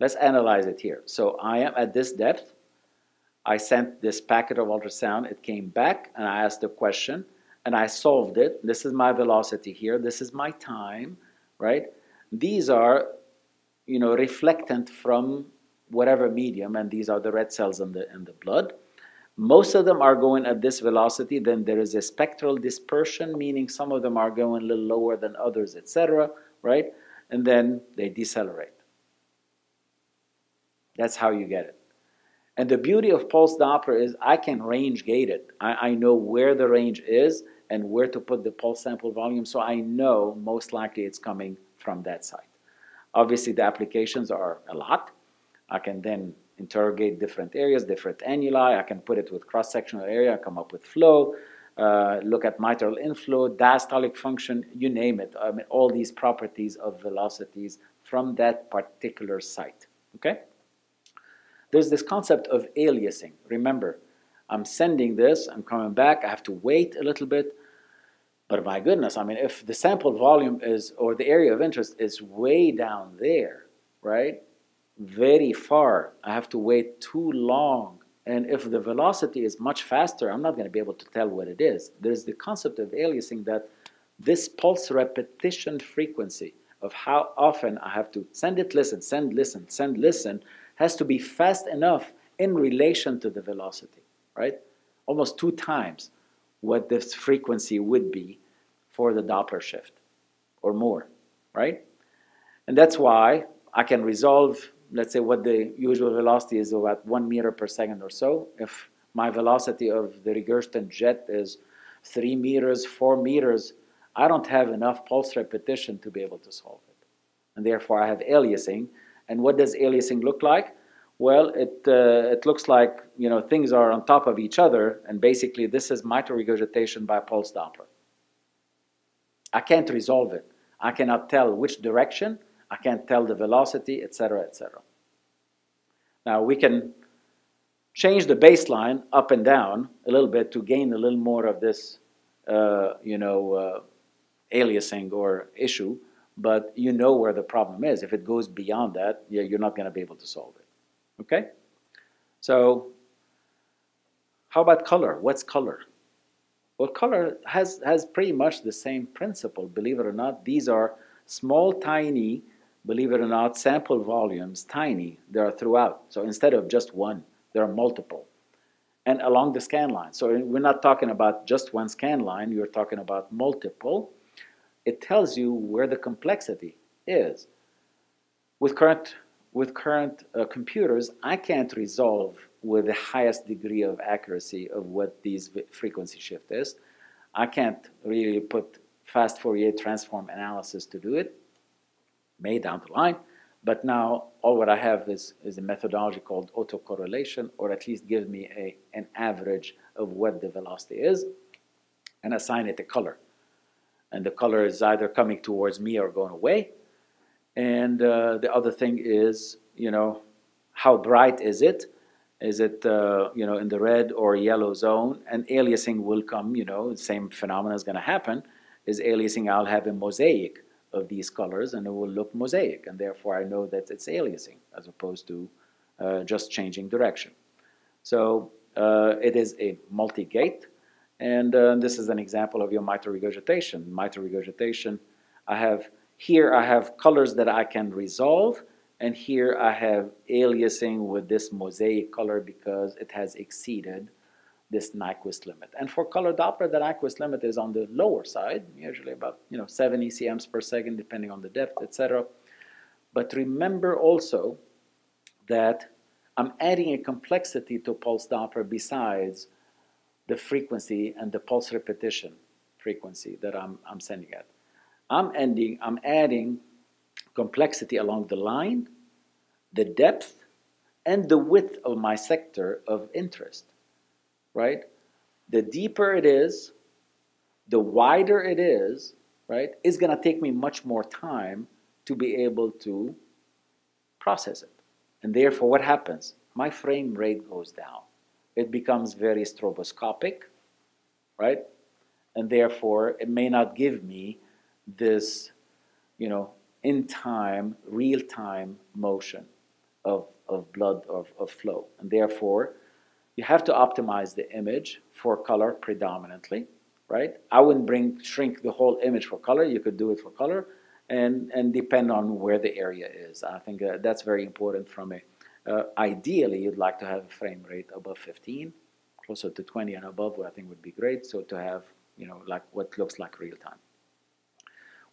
Let's analyze it here. So I am at this depth. I sent this packet of ultrasound, it came back, and I asked the question, and I solved it. This is my velocity here, this is my time, right? These are, you know, reflectant from whatever medium, and these are the red cells in the, in the blood. Most of them are going at this velocity, then there is a spectral dispersion, meaning some of them are going a little lower than others, etc., right? And then they decelerate. That's how you get it. And the beauty of pulse Doppler is I can range gate it. I, I know where the range is and where to put the pulse sample volume, so I know most likely it's coming from that site. Obviously, the applications are a lot. I can then interrogate different areas, different annuli. I can put it with cross-sectional area, come up with flow, uh, look at mitral inflow, diastolic function, you name it. I mean, all these properties of velocities from that particular site. Okay? There's this concept of aliasing. Remember, I'm sending this, I'm coming back, I have to wait a little bit. But my goodness, I mean, if the sample volume is, or the area of interest is way down there, right? Very far, I have to wait too long. And if the velocity is much faster, I'm not going to be able to tell what it is. There's the concept of aliasing that this pulse repetition frequency of how often I have to send it, listen, send, listen, send, listen, has to be fast enough in relation to the velocity, right? Almost two times what this frequency would be for the Doppler shift or more, right? And that's why I can resolve, let's say, what the usual velocity is about one meter per second or so. If my velocity of the regurgitant jet is three meters, four meters, I don't have enough pulse repetition to be able to solve it. And therefore, I have aliasing, and what does aliasing look like? Well, it, uh, it looks like you know things are on top of each other, and basically this is mitral regurgitation by pulse Doppler. I can't resolve it. I cannot tell which direction. I can't tell the velocity, etc., etc. Now we can change the baseline up and down a little bit to gain a little more of this, uh, you know, uh, aliasing or issue but you know where the problem is. If it goes beyond that, yeah, you're not going to be able to solve it. Okay? So, how about color? What's color? Well, color has, has pretty much the same principle, believe it or not. These are small, tiny, believe it or not, sample volumes, tiny. They are throughout. So instead of just one, there are multiple. And along the scan line. So we're not talking about just one scan line, you're talking about multiple it tells you where the complexity is. With current, with current uh, computers, I can't resolve with the highest degree of accuracy of what these frequency shift is. I can't really put fast Fourier transform analysis to do it, may down the line, but now all what I have is, is a methodology called autocorrelation, or at least give me a, an average of what the velocity is, and assign it a color and the color is either coming towards me or going away. And uh, the other thing is, you know, how bright is it? Is it, uh, you know, in the red or yellow zone? And aliasing will come, you know, the same phenomena is going to happen. Is aliasing, I'll have a mosaic of these colors and it will look mosaic. And therefore I know that it's aliasing as opposed to uh, just changing direction. So uh, it is a multi-gate and uh, this is an example of your mitral regurgitation. Mitral regurgitation, I have here I have colors that I can resolve, and here I have aliasing with this mosaic color because it has exceeded this Nyquist limit. And for color Doppler, the Nyquist limit is on the lower side, usually about you know 7 ECMs per second, depending on the depth, etc. But remember also that I'm adding a complexity to pulse Doppler besides the frequency and the pulse repetition frequency that I'm, I'm sending at. I'm, ending, I'm adding complexity along the line, the depth, and the width of my sector of interest, right? The deeper it is, the wider it is, right, is going to take me much more time to be able to process it. And therefore, what happens? My frame rate goes down it becomes very stroboscopic, right? And therefore, it may not give me this, you know, in time, real time motion of, of blood, of, of flow. And therefore, you have to optimize the image for color predominantly, right? I wouldn't bring shrink the whole image for color. You could do it for color, and and depend on where the area is. I think uh, that's very important. From a uh, ideally, you'd like to have a frame rate above 15, closer to 20 and above. I think would be great. So to have you know like what looks like real time.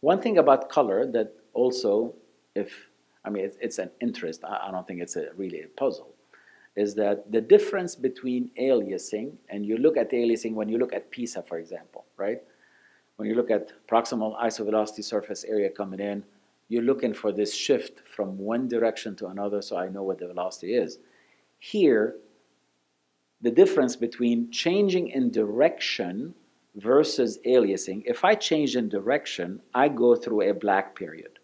One thing about color that also, if I mean it's, it's an interest. I, I don't think it's a really a puzzle is that the difference between aliasing, and you look at aliasing when you look at PISA, for example, right? When you look at proximal isovelocity surface area coming in, you're looking for this shift from one direction to another so I know what the velocity is. Here, the difference between changing in direction versus aliasing, if I change in direction, I go through a black period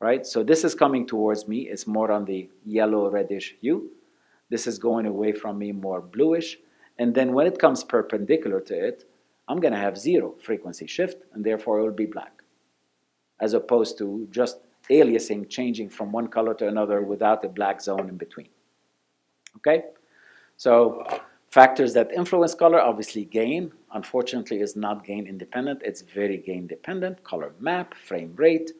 right? So this is coming towards me. It's more on the yellow reddish hue. This is going away from me more bluish. And then when it comes perpendicular to it, I'm going to have zero frequency shift, and therefore it will be black, as opposed to just aliasing, changing from one color to another without a black zone in between. Okay? So factors that influence color, obviously gain, unfortunately is not gain independent. It's very gain dependent. Color map, frame rate,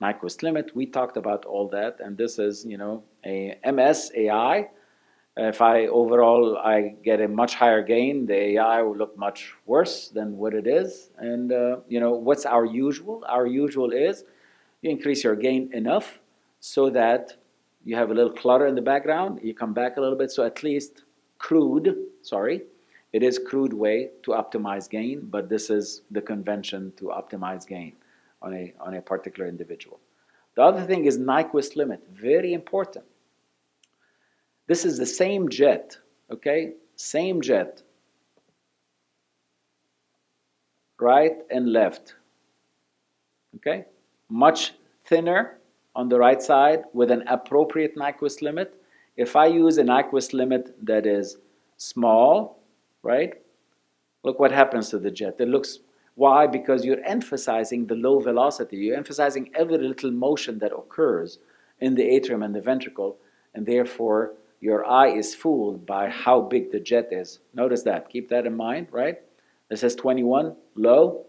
Nyquist limit. We talked about all that, and this is, you know, a MS AI. If I overall I get a much higher gain, the AI will look much worse than what it is. And uh, you know, what's our usual? Our usual is you increase your gain enough so that you have a little clutter in the background. You come back a little bit, so at least crude. Sorry, it is crude way to optimize gain, but this is the convention to optimize gain on a, on a particular individual. The other thing is Nyquist limit, very important. This is the same jet, okay? Same jet, right and left, okay? Much thinner on the right side with an appropriate Nyquist limit. If I use a Nyquist limit that is small, right? Look what happens to the jet. It looks why? Because you're emphasizing the low velocity. You're emphasizing every little motion that occurs in the atrium and the ventricle, and therefore your eye is fooled by how big the jet is. Notice that. Keep that in mind, right? This is 21, low,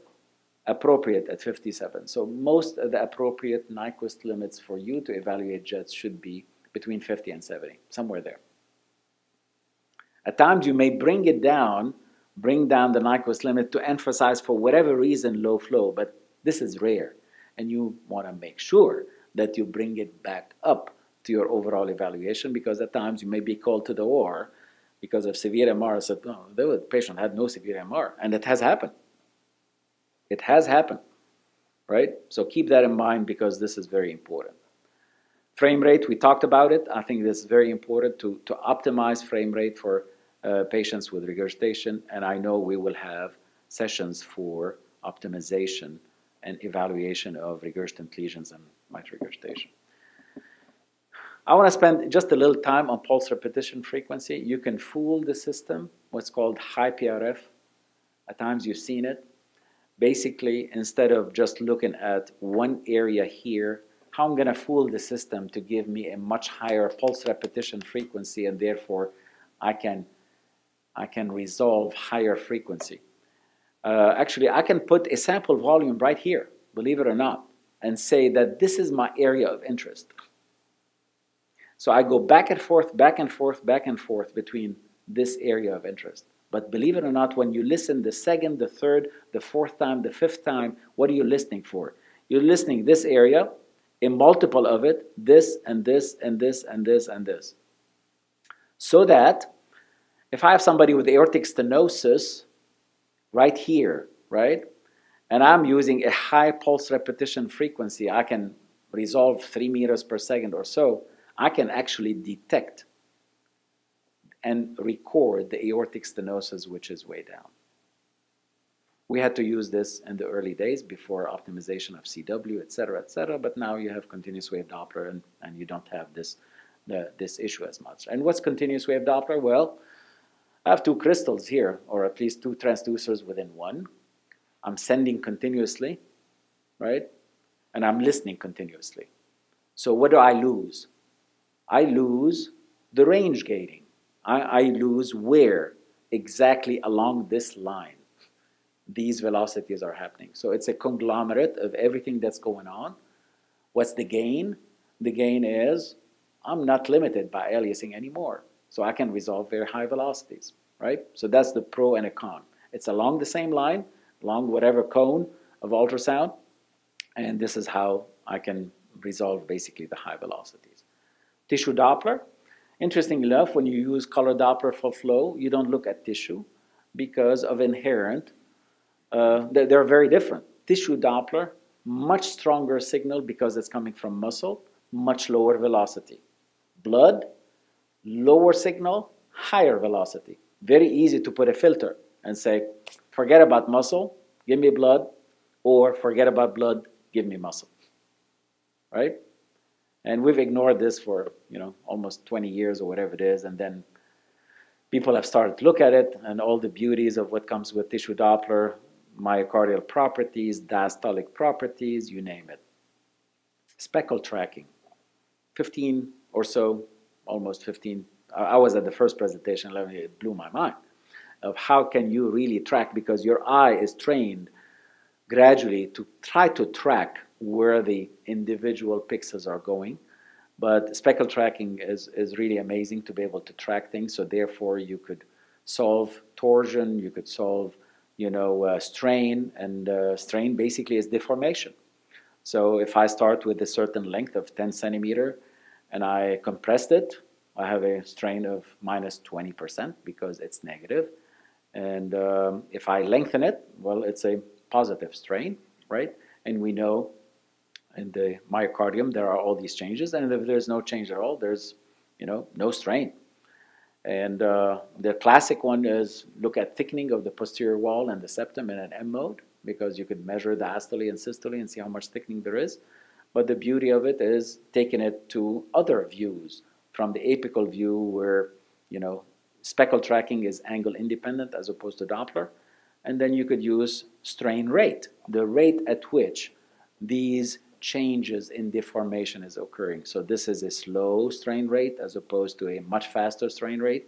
appropriate at 57. So most of the appropriate Nyquist limits for you to evaluate jets should be between 50 and 70, somewhere there. At times you may bring it down bring down the Nyquist limit to emphasize for whatever reason low flow, but this is rare. And you want to make sure that you bring it back up to your overall evaluation because at times you may be called to the OR because of severe MR. Said, no, oh, the patient had no severe MR, and it has happened. It has happened, right? So keep that in mind because this is very important. Frame rate, we talked about it. I think this is very important to, to optimize frame rate for Uh, patients with regurgitation, and I know we will have sessions for optimization and evaluation of regurgitant lesions and mitral regurgitation. I want to spend just a little time on pulse repetition frequency. You can fool the system, what's called high PRF. At times you've seen it. Basically, instead of just looking at one area here, how I'm going to fool the system to give me a much higher pulse repetition frequency and therefore I can I can resolve higher frequency. Uh, actually, I can put a sample volume right here, believe it or not, and say that this is my area of interest. So I go back and forth, back and forth, back and forth between this area of interest. But believe it or not, when you listen the second, the third, the fourth time, the fifth time, what are you listening for? You're listening this area, a multiple of it, this and this and this and this and this. So that if I have somebody with aortic stenosis right here, right, and I'm using a high pulse repetition frequency, I can resolve three meters per second or so, I can actually detect and record the aortic stenosis, which is way down. We had to use this in the early days before optimization of CW, et cetera, et cetera, but now you have continuous wave Doppler and, and you don't have this, the, this issue as much. And what's continuous wave Doppler? Well, I have two crystals here, or at least two transducers within one. I'm sending continuously, right? And I'm listening continuously. So what do I lose? I lose the range gating. I, I lose where exactly along this line these velocities are happening. So it's a conglomerate of everything that's going on. What's the gain? The gain is I'm not limited by aliasing anymore. So I can resolve very high velocities, right? So that's the pro and a con. It's along the same line, along whatever cone of ultrasound, and this is how I can resolve basically the high velocities. Tissue Doppler, interesting enough, when you use color Doppler for flow, you don't look at tissue because of inherent, uh, they're very different. Tissue Doppler, much stronger signal because it's coming from muscle, much lower velocity. Blood, lower signal, higher velocity. Very easy to put a filter and say, forget about muscle, give me blood, or forget about blood, give me muscle. Right? And we've ignored this for, you know, almost 20 years or whatever it is, and then people have started to look at it and all the beauties of what comes with tissue Doppler, myocardial properties, diastolic properties, you name it. Speckle tracking. 15 or so, almost 15. I was at the first presentation, it blew my mind of how can you really track because your eye is trained gradually to try to track where the individual pixels are going. But speckle tracking is, is really amazing to be able to track things. So therefore, you could solve torsion, you could solve, you know, uh, strain, and uh, strain basically is deformation. So if I start with a certain length of 10 centimeter and I compressed it, I have a strain of minus 20% because it's negative. And um, if I lengthen it, well, it's a positive strain, right? And we know in the myocardium there are all these changes, and if there's no change at all, there's, you know, no strain. And uh, the classic one is look at thickening of the posterior wall and the septum in an M mode because you could measure diastole and systole and see how much thickening there is. But the beauty of it is taking it to other views from the apical view where, you know, speckle tracking is angle independent as opposed to Doppler. And then you could use strain rate, the rate at which these changes in deformation is occurring. So this is a slow strain rate as opposed to a much faster strain rate.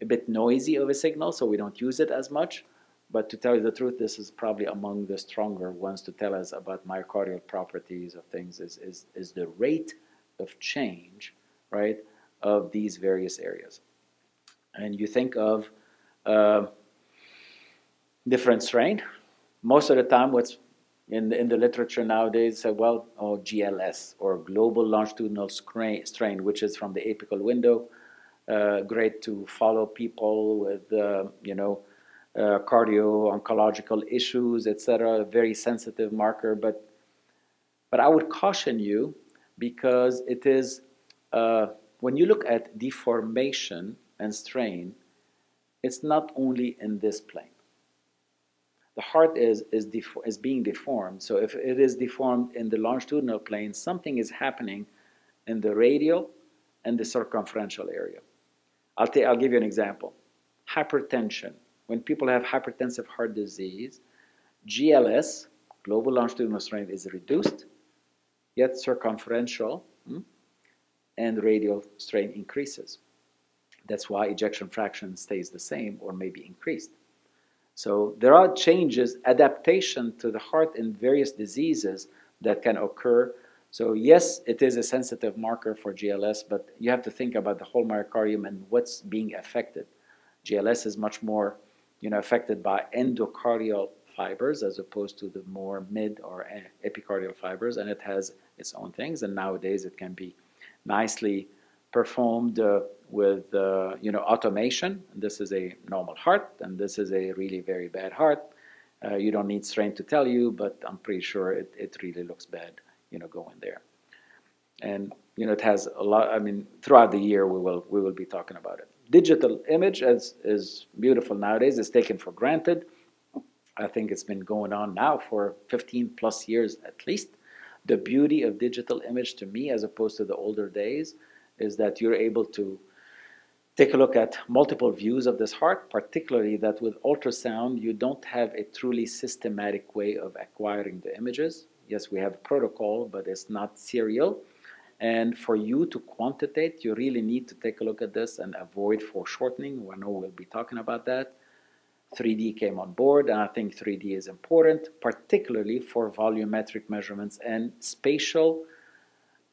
A bit noisy of a signal, so we don't use it as much. But to tell you the truth, this is probably among the stronger ones to tell us about myocardial properties of things is, is, is the rate of change, right, of these various areas. And you think of uh, different strain. Most of the time, what's in the, in the literature nowadays say, well, oh, GLS or global longitudinal strain, which is from the apical window. Uh, great to follow people with, uh, you know, uh, cardio-oncological issues, etc. Very sensitive marker, but but I would caution you because it is uh, when you look at deformation and strain, it's not only in this plane. The heart is is, is being deformed. So if it is deformed in the longitudinal plane, something is happening in the radial and the circumferential area. I'll, I'll give you an example. Hypertension when people have hypertensive heart disease, GLS, global longitudinal strain, is reduced, yet circumferential hmm, and radial strain increases. That's why ejection fraction stays the same or maybe increased. So there are changes, adaptation to the heart in various diseases that can occur. So yes, it is a sensitive marker for GLS, but you have to think about the whole myocardium and what's being affected. GLS is much more you know, affected by endocardial fibers as opposed to the more mid or epicardial fibers, and it has its own things. And nowadays, it can be nicely performed uh, with uh, you know automation. This is a normal heart, and this is a really very bad heart. Uh, you don't need strain to tell you, but I'm pretty sure it, it really looks bad, you know, going there. And you know, it has a lot. I mean, throughout the year, we will we will be talking about it digital image is, is beautiful nowadays. It's taken for granted. I think it's been going on now for 15 plus years at least. The beauty of digital image to me, as opposed to the older days, is that you're able to take a look at multiple views of this heart, particularly that with ultrasound, you don't have a truly systematic way of acquiring the images. Yes, we have a protocol, but it's not serial. And for you to quantitate, you really need to take a look at this and avoid foreshortening. I know we'll be talking about that. 3D came on board, and I think 3D is important, particularly for volumetric measurements and spatial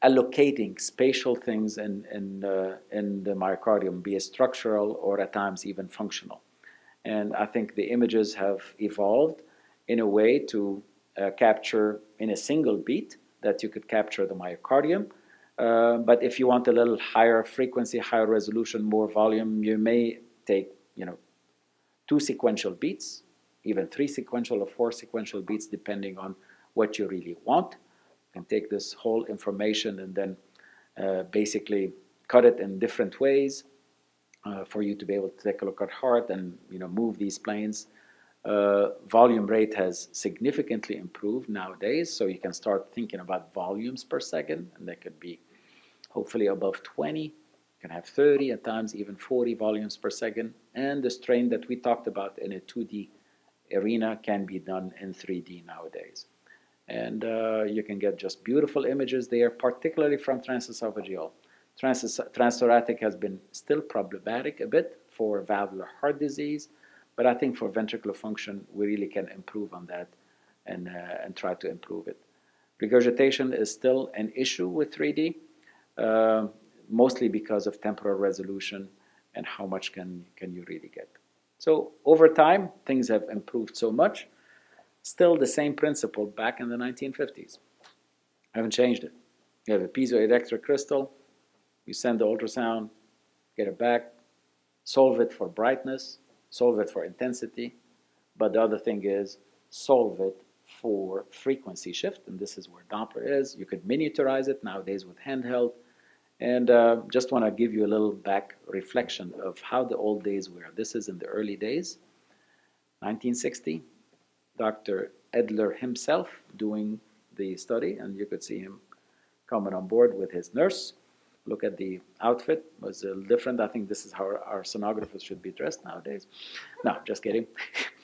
allocating spatial things in, in, uh, in the myocardium, be it structural or at times even functional. And I think the images have evolved in a way to uh, capture in a single beat that you could capture the myocardium. Uh, but if you want a little higher frequency, higher resolution, more volume, you may take, you know, two sequential beats, even three sequential or four sequential beats, depending on what you really want can take this whole information and then uh, basically cut it in different ways uh, for you to be able to take a look at heart and you know move these planes. Uh, volume rate has significantly improved nowadays, so you can start thinking about volumes per second, and they could be hopefully above 20. You can have 30, at times even 40 volumes per second, and the strain that we talked about in a 2D arena can be done in 3D nowadays and uh, you can get just beautiful images there, particularly from transesophageal. Trans transthoracic has been still problematic a bit for valvular heart disease, but I think for ventricular function, we really can improve on that and, uh, and try to improve it. Regurgitation is still an issue with 3D, uh, mostly because of temporal resolution and how much can, can you really get. So over time, things have improved so much Still the same principle back in the 1950s. I haven't changed it. You have a piezoelectric crystal, you send the ultrasound, get it back, solve it for brightness, solve it for intensity, but the other thing is solve it for frequency shift, and this is where Doppler is. You could miniaturize it nowadays with handheld, and uh, just want to give you a little back reflection of how the old days were. This is in the early days, 1960. Dr. Edler himself doing the study, and you could see him coming on board with his nurse. Look at the outfit, was a little different. I think this is how our, sonographers should be dressed nowadays. No, just kidding.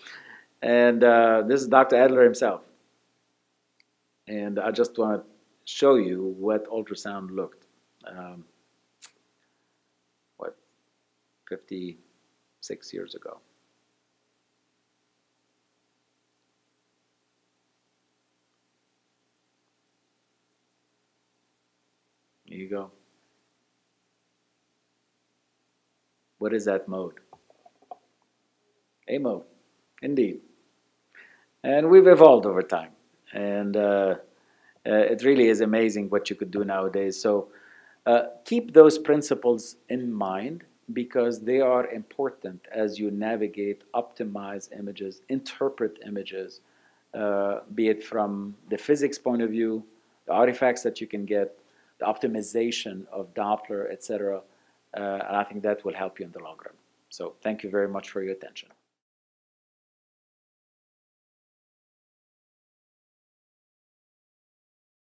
and uh, this is Dr. Edler himself. And I just want to show you what ultrasound looked. Um, what, 56 years ago. There you go. What is that mode? A mode, indeed. And we've evolved over time. And uh, uh, it really is amazing what you could do nowadays. So uh, keep those principles in mind because they are important as you navigate, optimize images, interpret images, uh, be it from the physics point of view, the artifacts that you can get, the optimization of Doppler, etc. Uh, and I think that will help you in the long run. So thank you very much for your attention.